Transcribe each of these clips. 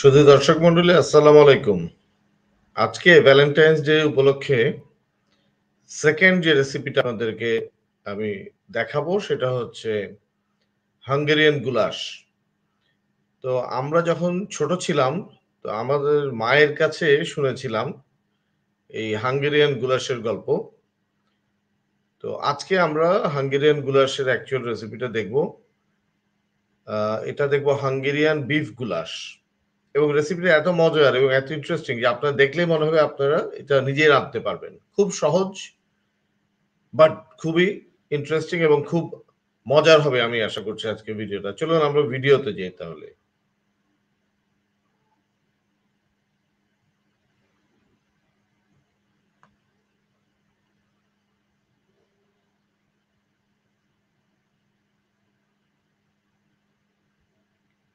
শুধু দর্শক মন্ডলী আসসালামু আলাইকুম। আজকে ভ্যালেন্টাইন্স ডে উপলক্ষে সেকেন্ড যে রেসিপিটা আমাদেরকে আমি দেখাবো, সেটা হচ্ছে হাঙ্গেরিয়ান গুলাশ তো আমরা যখন ছোট ছিলাম, তো আমাদের মায়ের কাছে শুনেছিলাম এই হাঙ্গেরিয়ান গুলাশের গল্প। তো আজকে আমরা হাঙ্গেরিয়ান গুলাশের অ্যাকচুয়াল রেসিপিটা দেখব। এটা দেখব হাঙ্গেরিয়ান বিফ গুলাশ এবং রেসিপিটা এত মজার এবং এত ইন্টারেস্টিং যে আপনারা দেখলেই মনে হবে আপনারা এটা নিজেই রাঁধতে পারবেন। খুব সহজ বাট খুবই ইন্টারেস্টিং এবং খুব মজার হবে আমি আশা করছি আজকে ভিডিওটা চলুন আমরা ভিডিওতে যাই তাহলে।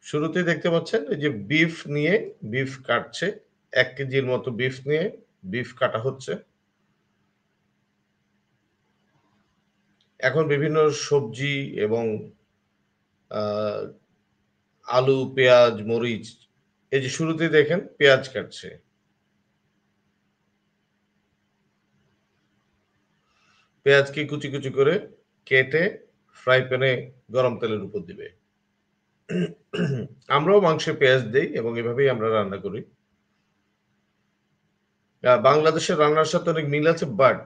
শুরুতেই দেখতে পাচ্ছেন, এই যে বিফ নিয়ে বিফ কাটছে, এক কেজির মতো বিফ নিয়ে বিফ কাটা হচ্ছে। এখন বিভিন্ন সবজি এবং আলু, পেঁয়াজ, মরিচ, এই যে শুরুতেই দেখেন পেঁয়াজ কাটছে। পেঁয়াজকে কুচি কুচি করে কেটে ফ্রাই প্যানে গরম তেলের উপর দিবে। আমরাও মাংসে পেঁয়াজ দিই এবং এভাবেই আমরা রান্না করি। বাংলাদেশের রান্নার সাথে অনেক মিল আছে বাট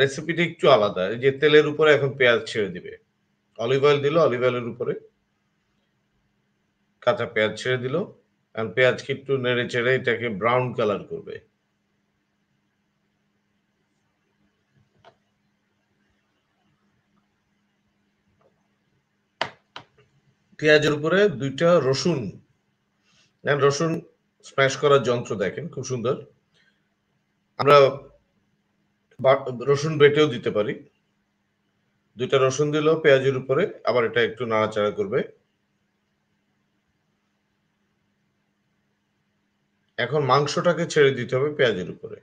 রেসিপিটা একটু আলাদা। যে তেলের উপরে এখন পেঁয়াজ ছেড়ে দিবে। অলিভ অয়েল দিল অলিভ অয়েলের উপরে কাঁচা পেঁয়াজ ছেড়ে দিল। আর পেঁয়াজকে একটু নেড়ে চেড়ে এটাকে ব্রাউন কালার করবে। পেঁয়াজের উপরে দুইটা রসুন রসুন স্ম্যাশ করার যন্ত্র দেখেন, খুব সুন্দর। আমরা রসুন বেটেও দিতে পারি। দুইটা রসুন দিল, পেঁয়াজের উপরে, আবার এটা একটু নাড়াচাড়া করবে। এখন মাংসটাকে ছেড়ে দিতে হবে পেঁয়াজের উপরে।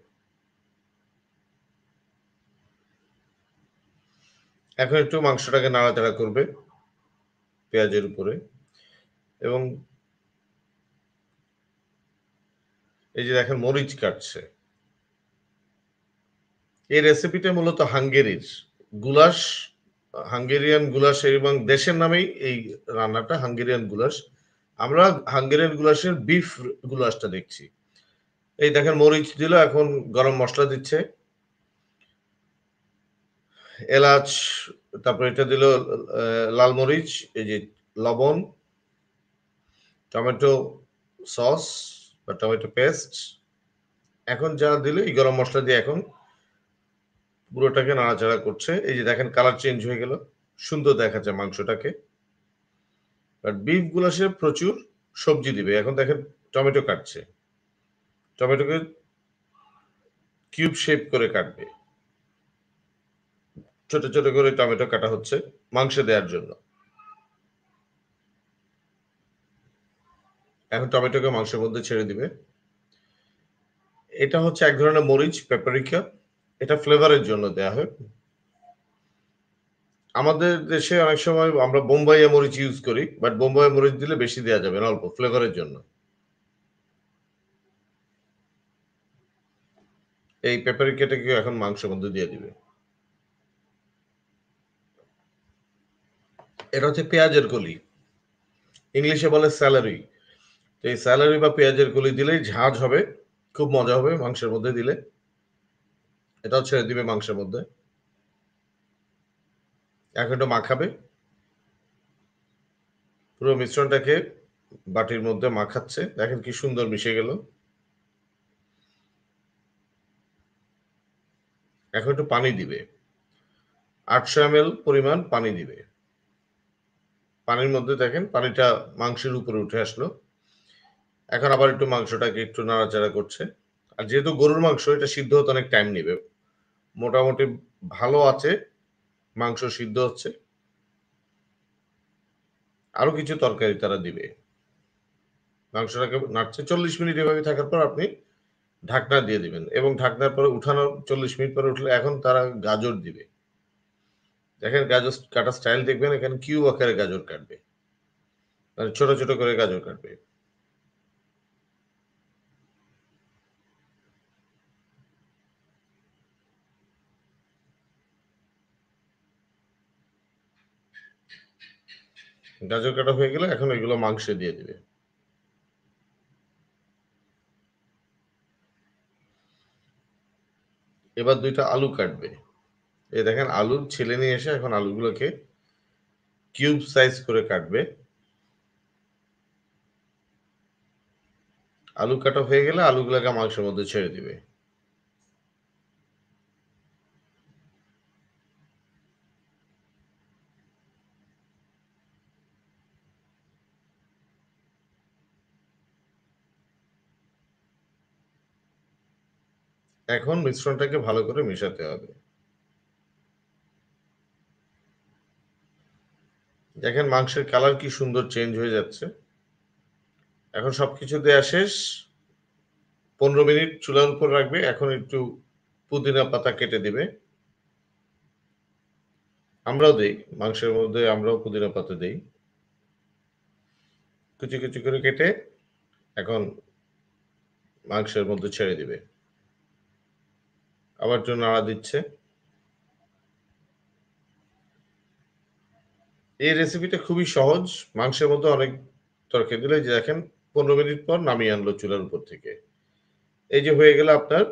এখন একটু মাংসটাকে নাড়াচাড়া করবে। পেঁয়াজের উপরে এবং এই যে দেখেন মরিচ কাটছে। এই রেসিপিটা মূলত হাঙ্গেরির। গুলাস হাঙ্গেরিয়ান গুলাস এবং দেশের নামেই এই রান্নাটা হাঙ্গেরিয়ান গুলাস আমরা হাঙ্গেরিয়ান গুলাসের বিফ গুলাসটা দেখছি। এই দেখেন মরিচ দিল, এখন গরম মশলা দিচ্ছে। এলাচ তারপর এটা দিল লাল মরিচ, এই যে লবণ, টমেটো সস বা টমেটো পেস্ট। এখন যা দিল, এই গরম মশলা দিয়ে এখন পুরোটাকে নাড়াচাড়া করছে। এই যে দেখেন কালার চেঞ্জ হয়ে গেল, সুন্দর দেখাচ্ছে মাংসটাকে। বাট বিফ গুলাসে প্রচুর সবজি দিবে। এখন দেখেন টমেটো কাটছে। টমেটোকে কিউব শেপ করে কাটবে। ছোট ছোট করে টমেটো কাটা হচ্ছে মাংস দেওয়ার জন্য। এখন টমেটোকে মাংসের মধ্যে ছেড়ে দিবে। এটা হচ্ছে এক ধরনের মরিচ পেপারিকা এটা ফ্লেভারের জন্য দেয়া হয়। আমাদের দেশে অনেক সময় আমরা বোম্বাইয়া মরিচ ইউজ করি বাট বোম্বাইয়া মরিচ দিলে বেশি দেওয়া যাবে না অল্প ফ্লেভারের জন্য। এই পেপারিকাটাকে এখন মাংসের মধ্যে দিয়ে দিবে। এটা হচ্ছে পেঁয়াজের কলি ইংলিশে বলে স্যালারি এই স্যালারি বা পেঁয়াজের কলি দিলেই ঝাঁজ হবে, খুব মজা হবে মাংসের মধ্যে দিলে। এটাও ছেড়ে দিবে মাংসের মধ্যে। এখন একটু মাখাবে। পুরো মিশ্রণটাকে বাটির মধ্যে মাখাচ্ছে। দেখেন কি সুন্দর মিশে গেল। এখন একটু পানি দিবে। আটশো এম পরিমাণ পানি দিবে। পানির মধ্যে দেখেন, পানিটা মাংসের উপরে উঠে আসলো। এখন আবার একটু মাংসটাকে একটু নাড়াচাড়া করছে। আর যেহেতু গরুর মাংস, এটা সিদ্ধ হতে অনেক টাইম নেবে। মোটামুটি ভালো আছে, মাংস সিদ্ধ হচ্ছে। আরও কিছু তরকারি তারা দিবে। মাংসটাকে নাড়ছে, চল্লিশ মিনিট এভাবে থাকার পর আপনি ঢাকনা দিয়ে দিবেন। এবং ঢাকনার পরে উঠানোর চল্লিশ মিনিট পরে উঠলে এখন তারা গাজর দিবে। দেখেন গাজর কাটা স্টাইল দেখবেন, এখানে কিউ আকারে গাজর কাটবে। মানে ছোট ছোট করে গাজর কাটবে। গাজর কাটা হয়ে গেলে এখন এগুলো মাংসে দিয়ে দিবে। এবার দুইটা আলু কাটবে। এই দেখেন আলু ছেলে নিয়ে এসে এখন আলুগুলোকে কিউব সাইজ করে কাটবে। আলু কাটা হয়ে গেলে আলুগুলোকে মাংসের মধ্যে ছেড়ে দিবে। এখন মিশ্রণটাকে ভালো করে মেশাতে হবে। দেখেন মাংসের কালার কি সুন্দর চেঞ্জ হয়ে যাচ্ছে। এখন সবকিছু দেয়া শেষ। পনেরো মিনিট চুলার উপর রাখবে। এখন একটু পুদিনা পাতা কেটে দিবে। আমরাও দেই, মাংসের মধ্যে আমরাও পুদিনা পাতা দেই। কুচি কুচি করে কেটে এখন মাংসের মধ্যে ছেড়ে দিবে। আবার জন্য নাড়া দিচ্ছে। এই রেসিপিটা খুবই সহজ। মাংসের মধ্যে অনেক তরকারি দিলে যে দেখেন, পনেরো মিনিট পর নামিয়ে আনলো চুলার উপর থেকে। এই যে হয়ে গেল আপনার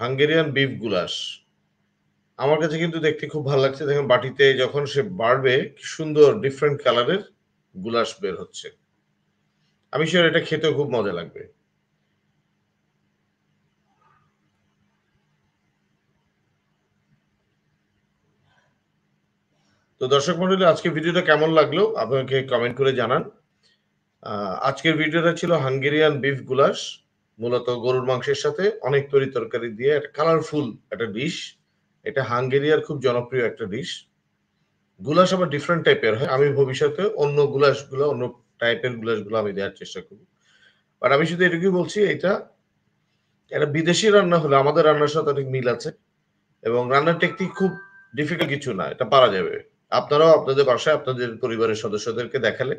হাঙ্গেরিয়ান বিফ গুলাস আমার কাছে কিন্তু দেখতে খুব ভালো লাগছে। দেখেন বাটিতে যখন সে বাড়বে, কি সুন্দর ডিফারেন্ট কালারের গুলাস বের হচ্ছে। আমি শিওর এটা খেতেও খুব মজা লাগবে। তো দর্শক মন্ডলী, আজকে ভিডিওটা কেমন লাগল? আপনাকে কমেন্ট করে জানান। আজকের ভিডিওটা ছিল হাঙ্গেরিয়ান বিফ গুলাস মূলত গরুর মাংসের সাথে অনেক তরি তরকারি দিয়ে একটা কালারফুল একটা ডিশ এটা হাঙ্গেরিয়ার খুব জনপ্রিয় একটা ডিশ গুলাস আবার ডিফারেন্ট টাইপের হয়। আমি ভবিষ্যতে অন্য গুলাসগুলো অন্য টাইপের গুলাসগুলো আমি দেওয়ার চেষ্টা করব। বাট আমি শুধু এটুকুই বলছি, এটা একটা বিদেশি রান্না হলে আমাদের রান্নার সাথে অনেক মিল আছে এবং রান্নার টেকনিক খুব ডিফিকাল্ট কিছু না, এটা পারা যাবে। আপনারাও আপনাদের বাসায় আপনাদের পরিবারের সদস্যদেরকে দেখালে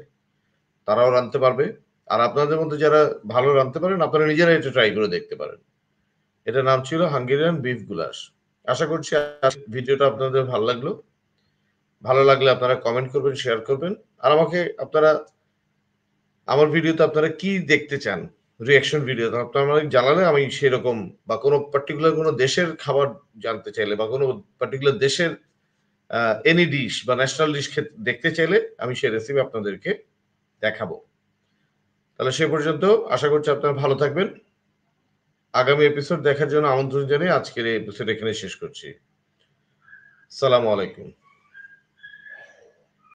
তারাও রাঁধতে পারবে। আর আপনাদের মধ্যে যারা ভালো রাঁধতে পারেন, আপনারা নিজেরা এটা ট্রাই করে দেখতে পারেন। এটা নাম ছিল হাঙ্গেরিয়ান বিফ গুলাস আশা করছি ভিডিওটা আপনাদের ভালো লাগল। ভালো লাগলে আপনারা কমেন্ট করবেন শেয়ার করবেন। আর আমাকে আপনারা, আমার ভিডিওতে আপনারা কি দেখতে চান? রিয়াকশন ভিডিও আপনারা আমাকে জানালে আমি সেরকম বা কোনো পার্টিকুলার কোনো দেশের খাবার জানতে চাইলে বা কোনো পার্টিকুলার দেশের এনি ডিশ বা ন্যাশনাল ডিশ দেখতে চাইলে আমি সেই রেসিপি আপনাদেরকে দেখাবো। তাহলে সে পর্যন্ত আশা করছি আপনারা ভালো থাকবেন। আগামী এপিসোড দেখার জন্য আমন্ত্রণ জানিয়ে আজকের এই এপিসোড এখানে শেষ করছি। সালামু আলাইকুম।